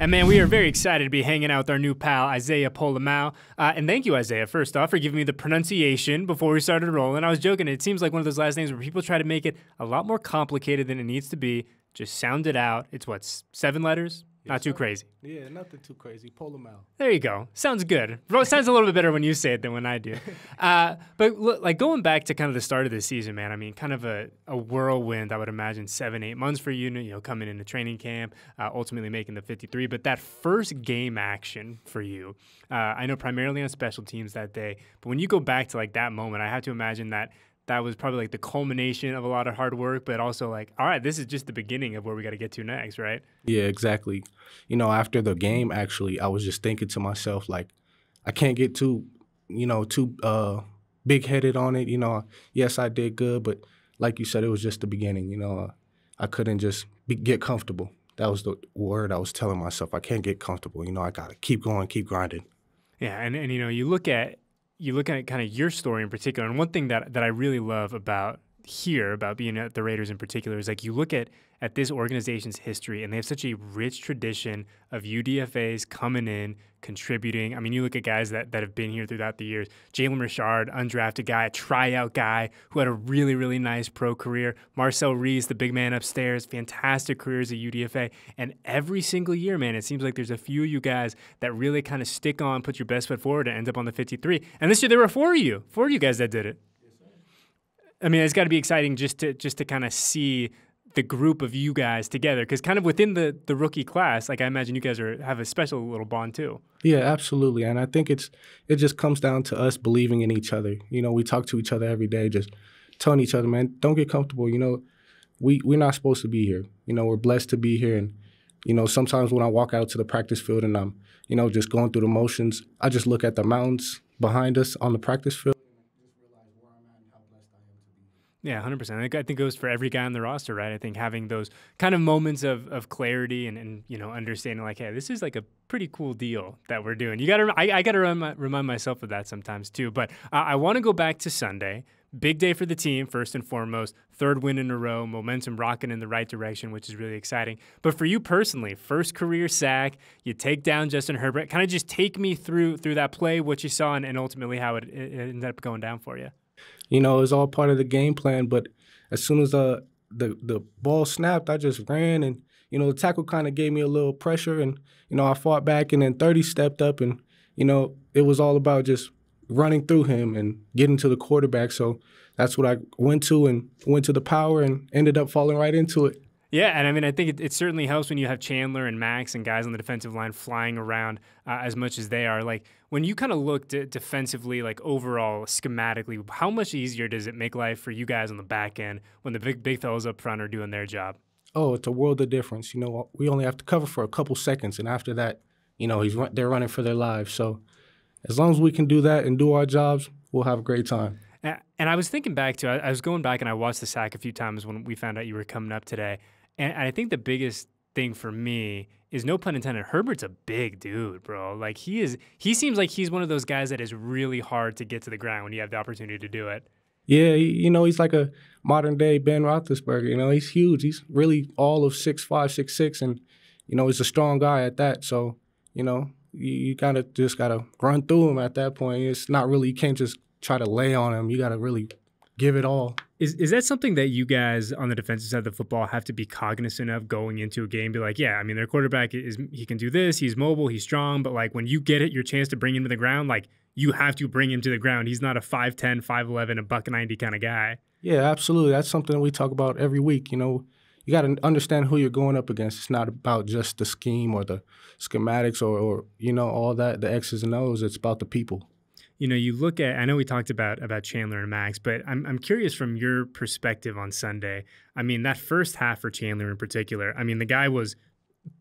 And man, we are very excited to be hanging out with our new pal, Isaiah Pola-Mao. Uh, and thank you, Isaiah, first off, for giving me the pronunciation before we started rolling. I was joking. It seems like one of those last names where people try to make it a lot more complicated than it needs to be. Just sound it out. It's what, seven letters? Not too crazy. Yeah, nothing too crazy. Pull them out. There you go. Sounds good. It sounds a little bit better when you say it than when I do. Uh, but look, like going back to kind of the start of the season, man. I mean, kind of a, a whirlwind. I would imagine seven, eight months for you. You know, coming into training camp, uh, ultimately making the 53. But that first game action for you, uh, I know primarily on special teams that day. But when you go back to like that moment, I have to imagine that that was probably like the culmination of a lot of hard work, but also like, all right, this is just the beginning of where we got to get to next, right? Yeah, exactly. You know, after the game, actually, I was just thinking to myself, like, I can't get too, you know, too uh, big headed on it. You know, yes, I did good, but like you said, it was just the beginning. You know, I couldn't just be, get comfortable. That was the word I was telling myself. I can't get comfortable. You know, I got to keep going, keep grinding. Yeah, and, and you know, you look at you look at kind of your story in particular, and one thing that that I really love about here about being at the Raiders in particular is like you look at at this organization's history and they have such a rich tradition of UDFAs coming in, contributing. I mean, you look at guys that, that have been here throughout the years. Jalen Richard, undrafted guy, a tryout guy who had a really, really nice pro career. Marcel Reese, the big man upstairs, fantastic careers at UDFA. And every single year, man, it seems like there's a few of you guys that really kind of stick on, put your best foot forward, and end up on the 53. And this year there were four of you, four of you guys that did it. I mean, it's got to be exciting just to just to kind of see the group of you guys together because kind of within the the rookie class, like I imagine you guys are have a special little bond too. Yeah, absolutely, and I think it's it just comes down to us believing in each other. You know, we talk to each other every day, just telling each other, man, don't get comfortable. You know, we we're not supposed to be here. You know, we're blessed to be here, and you know, sometimes when I walk out to the practice field and I'm you know just going through the motions, I just look at the mountains behind us on the practice field yeah, 100%. I think, I think it goes for every guy on the roster, right? I think having those kind of moments of, of clarity and, and, you know, understanding like, hey, this is like a pretty cool deal that we're doing. You got to, I, I got to remind, remind myself of that sometimes too. But uh, I want to go back to Sunday. Big day for the team, first and foremost. Third win in a row, momentum rocking in the right direction, which is really exciting. But for you personally, first career sack, you take down Justin Herbert. Kind of just take me through through that play, what you saw, and, and ultimately how it, it ended up going down for you. You know, it was all part of the game plan. But as soon as uh, the the ball snapped, I just ran, and you know the tackle kind of gave me a little pressure, and you know I fought back, and then thirty stepped up, and you know it was all about just running through him and getting to the quarterback. So that's what I went to, and went to the power, and ended up falling right into it. Yeah, and I mean, I think it, it, certainly helps when you have Chandler and Maxx and guys on the defensive line flying around uh, as much as they are. Like when you kind of look d- defensively, like overall schematically, how much easier does it make life for you guys on the back end when the big big fellows up front are doing their job? Oh, it's a world of difference. You know, we only have to cover for a couple seconds, and after that, you know, he's run- they're running for their lives. So as long as we can do that and do our jobs, we'll have a great time. And I was thinking back to, I was going back and I watched the sack a few times when we found out you were coming up today. And I think the biggest thing for me is no pun intended. Herbert's a big dude, bro. Like he is. He seems like he's one of those guys that is really hard to get to the ground when you have the opportunity to do it. Yeah, you know he's like a modern day Ben Roethlisberger. You know he's huge. He's really all of six five, six six, and you know he's a strong guy at that. So you know you, you kind of just gotta run through him at that point. It's not really you can't just try to lay on him. You gotta really give it all. Is is that something that you guys on the defensive side of the football have to be cognizant of going into a game? Be like, yeah, I mean, their quarterback is he can do this, he's mobile, he's strong, but like when you get it, your chance to bring him to the ground, like you have to bring him to the ground. He's not a 5'10, 5'11, a buck 90 kind of guy. Yeah, absolutely. That's something that we talk about every week. You know, you got to understand who you're going up against. It's not about just the scheme or the schematics or, or you know all that the X's and O's. It's about the people you know, you look at I know we talked about about Chandler and Maxx, but I'm I'm curious from your perspective on Sunday. I mean, that first half for Chandler in particular, I mean, the guy was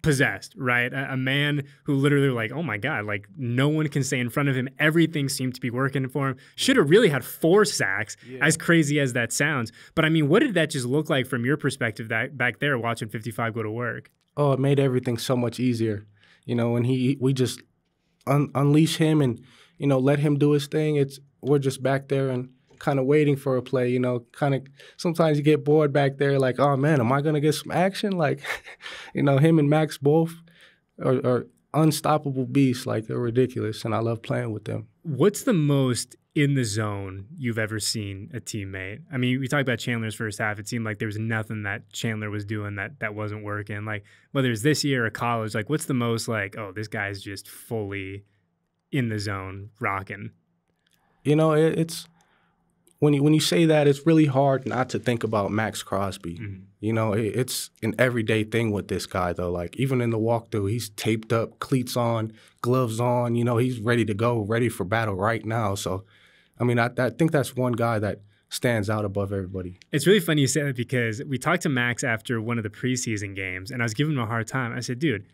possessed, right? A, a, man who literally like, oh my god, like no one can stay in front of him. Everything seemed to be working for him. Should have really had four sacks, yeah. as crazy as that sounds. But I mean, what did that just look like from your perspective that back there watching 55 go to work? Oh, it made everything so much easier. You know, when he we just un- unleash him and you know, let him do his thing. It's we're just back there and kind of waiting for a play. You know, kind of sometimes you get bored back there, like, oh man, am I gonna get some action? Like, you know, him and Maxx both are, are unstoppable beasts. Like they're ridiculous, and I love playing with them. What's the most in the zone you've ever seen a teammate? I mean, we talked about Chandler's first half. It seemed like there was nothing that Chandler was doing that that wasn't working. Like whether it's this year or college, like what's the most like, oh, this guy's just fully in the zone, rocking. You know, it, it's when you when you say that, it's really hard not to think about Maxx Crosby. Mm-hmm. You know, it, it's an everyday thing with this guy though. Like even in the walkthrough, he's taped up, cleats on, gloves on. You know, he's ready to go, ready for battle right now. So, I mean, I, I think that's one guy that stands out above everybody. It's really funny you say that because we talked to Maxx after one of the preseason games, and I was giving him a hard time. I said, dude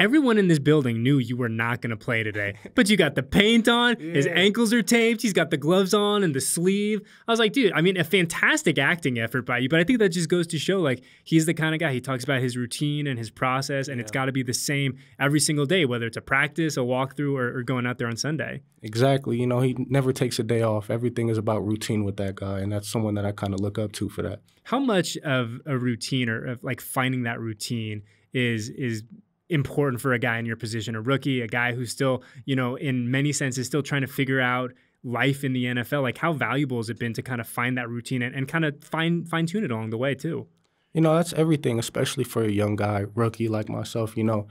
Everyone in this building knew you were not going to play today, but you got the paint on. Yeah. His ankles are taped. He's got the gloves on and the sleeve. I was like, dude, I mean, a fantastic acting effort by you, but I think that just goes to show like he's the kind of guy. He talks about his routine and his process, and yeah. it's got to be the same every single day, whether it's a practice, a walkthrough, or, or going out there on Sunday. Exactly. You know, he never takes a day off. Everything is about routine with that guy, and that's someone that I kind of look up to for that. How much of a routine or of like finding that routine is is important for a guy in your position, a rookie, a guy who's still, you know, in many senses, still trying to figure out life in the NFL? Like, how valuable has it been to kind of find that routine and, and kind of fine fine tune it along the way too? You know, that's everything, especially for a young guy, rookie like myself. You know,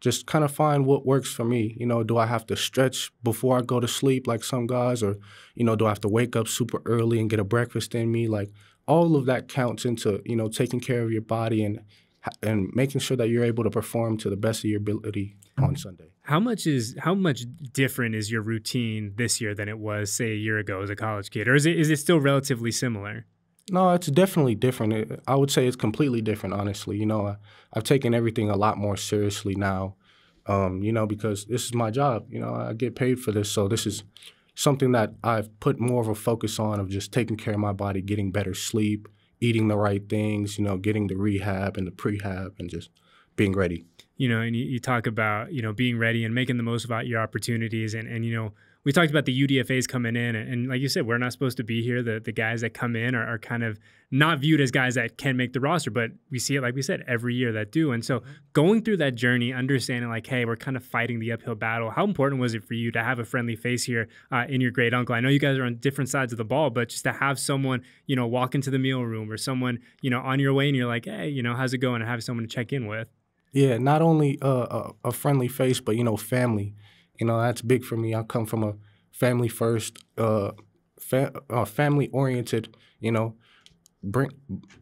just kind of find what works for me. You know, do I have to stretch before I go to sleep like some guys, or you know, do I have to wake up super early and get a breakfast in me? Like all of that counts into you know taking care of your body and and making sure that you're able to perform to the best of your ability on Sunday. How much is how much different is your routine this year than it was say a year ago as a college kid, or is it is it still relatively similar? No, it's definitely different. I would say it's completely different, honestly. You know, I, have taken everything a lot more seriously now. Um, you know, because this is my job. You know, I get paid for this, so this is something that I've put more of a focus on of just taking care of my body, getting better sleep, eating the right things, you know, getting the rehab and the prehab and just being ready. You know, and you, you talk about, you know, being ready and making the most about your opportunities and, and you know, we talked about the UDFAs coming in, and, and, like you said, we're not supposed to be here. The the guys that come in are, are, kind of not viewed as guys that can make the roster, but we see it, like we said, every year that do. And so mm-hmm. going through that journey, understanding like, hey, we're kind of fighting the uphill battle. How important was it for you to have a friendly face here uh, in your great uncle? I know you guys are on different sides of the ball, but just to have someone, you know, walk into the meal room or someone, you know, on your way, and you're like, hey, you know, how's it going? And have someone to check in with. Yeah, not only uh, a, a friendly face, but you know, family. You know, that's big for me. I come from a family first, uh, fa- uh, family oriented. You know, bring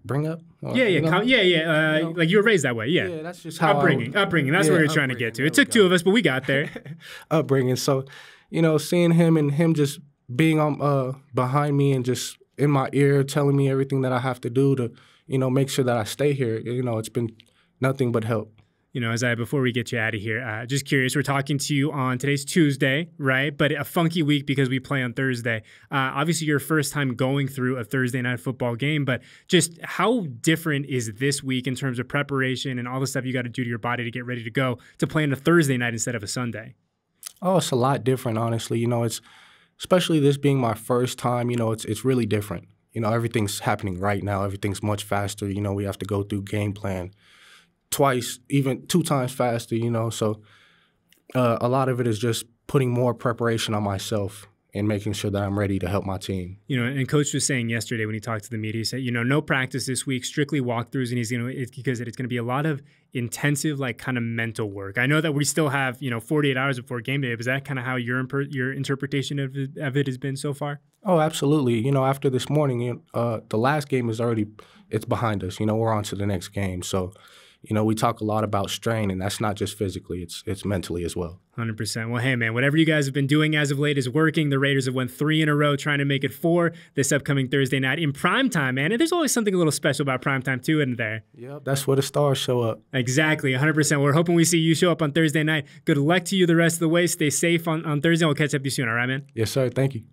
bring up. Uh, yeah, yeah, you know, yeah, yeah. Uh, you know? Like you were raised that way. Yeah, yeah. That's just how upbringing, upbringing. That's yeah, what we are trying to get to. It took two of us, but we got there. upbringing. So, you know, seeing him and him just being on uh, behind me and just in my ear, telling me everything that I have to do to, you know, make sure that I stay here. You know, it's been nothing but help you know, as I before we get you out of here, uh, just curious. We're talking to you on today's Tuesday, right? But a funky week because we play on Thursday. Uh, obviously, your first time going through a Thursday night football game, but just how different is this week in terms of preparation and all the stuff you got to do to your body to get ready to go to play on a Thursday night instead of a Sunday? Oh, it's a lot different, honestly. You know, it's especially this being my first time. You know, it's it's really different. You know, everything's happening right now. Everything's much faster. You know, we have to go through game plan twice, even two times faster, you know. So uh, a lot of it is just putting more preparation on myself and making sure that I'm ready to help my team. You know, and coach was saying yesterday when he talked to the media, he said, you know, no practice this week, strictly walkthroughs, and he's you know because it's going to be a lot of intensive, like kind of mental work. I know that we still have you know 48 hours before game day. But is that kind of how your imper- your interpretation of it, of it has been so far? Oh, absolutely. You know, after this morning, uh, the last game is already it's behind us. You know, we're on to the next game, so you know, we talk a lot about strain, and that's not just physically; it's it's mentally as well. Hundred percent. Well, hey, man, whatever you guys have been doing as of late is working. The Raiders have won three in a row, trying to make it four this upcoming Thursday night in prime time, man. And there's always something a little special about prime time too, isn't there? Yep, that's where the stars show up. Exactly, hundred percent. We're hoping we see you show up on Thursday night. Good luck to you the rest of the way. Stay safe on on Thursday. We'll catch up with you soon. All right, man. Yes, sir. Thank you.